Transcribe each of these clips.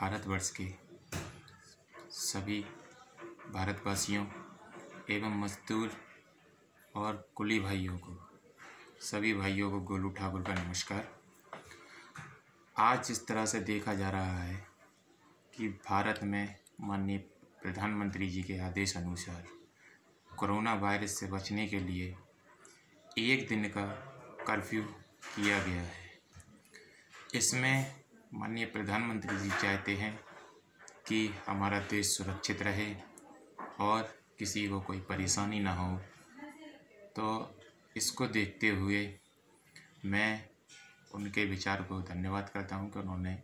भारतवर्ष के सभी भारतवासियों एवं मज़दूर और कुली भाइयों को, सभी भाइयों को गोलू ठाकुर का नमस्कार। आज जिस तरह से देखा जा रहा है कि भारत में माननीय प्रधानमंत्री जी के आदेश अनुसार कोरोना वायरस से बचने के लिए एक दिन का कर्फ्यू किया गया है। इसमें माननीय प्रधानमंत्री जी चाहते हैं कि हमारा देश सुरक्षित रहे और किसी को कोई परेशानी ना हो। तो इसको देखते हुए मैं उनके विचार को धन्यवाद करता हूँ कि उन्होंने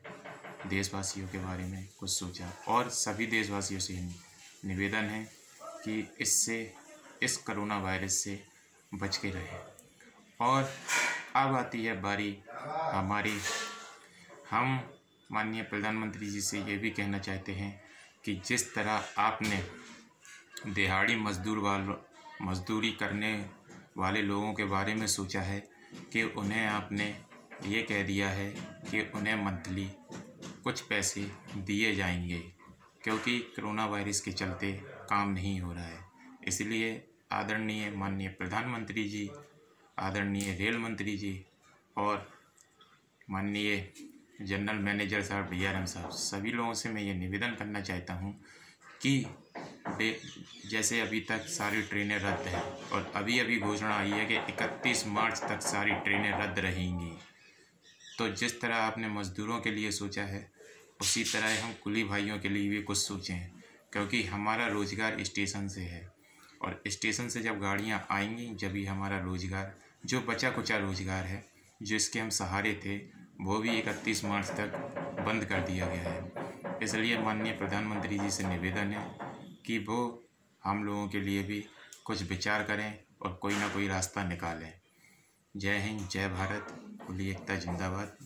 देशवासियों के बारे में कुछ सोचा। और सभी देशवासियों से निवेदन है कि इससे, इस करोना वायरस से बच के रहे। और अब आती है बारी हमारी हम माननीय प्रधानमंत्री जी से ये भी कहना चाहते हैं कि जिस तरह आपने दिहाड़ी मजदूर वाल, मजदूरी करने वाले लोगों के बारे में सोचा है कि उन्हें आपने ये कह दिया है कि उन्हें मंथली कुछ पैसे दिए जाएँगे, क्योंकि कोरोना वायरस के चलते काम नहीं हो रहा है। इसलिए आदरणीय माननीय प्रधानमंत्री जी, आदरणीय रेल मंत्री जी और माननीय जनरल मैनेजर साहब डी आर साहब, सभी लोगों से मैं ये निवेदन करना चाहता हूँ कि जैसे अभी तक सारी ट्रेनें रद्द हैं और अभी अभी घोषणा आई है कि 31 मार्च तक सारी ट्रेनें रद्द रहेंगी। तो जिस तरह आपने मज़दूरों के लिए सोचा है, उसी तरह हम कुली भाइयों के लिए भी कुछ सोचें, क्योंकि हमारा रोज़गार स्टेशन से है और स्टेशन से जब गाड़ियाँ आएँगी, जब ही हमारा रोज़गार, जो बचा कुचा रोज़गार है, जिसके हम सहारे थे वो भी इकतीस मार्च तक बंद कर दिया गया है। इसलिए माननीय प्रधानमंत्री जी से निवेदन है कि वो हम लोगों के लिए भी कुछ विचार करें और कोई ना कोई रास्ता निकालें। जय हिंद, जय भारत खुली एकता जिंदाबाद।